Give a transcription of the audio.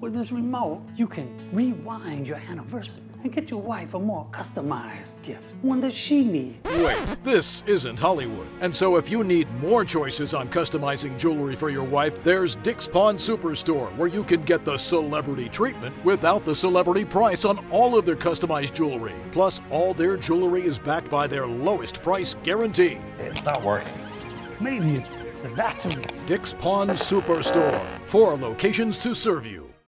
With this remote, you can rewind your anniversary and get your wife a more customized gift, one that she needs. Wait, this isn't Hollywood. And so if you need more choices on customizing jewelry for your wife, there's Dick's Pawn Superstore, where you can get the celebrity treatment without the celebrity price on all of their customized jewelry. Plus, all their jewelry is backed by their lowest price guarantee. It's not working. Maybe it's the battery. Dick's Pawn Superstore. Four locations to serve you.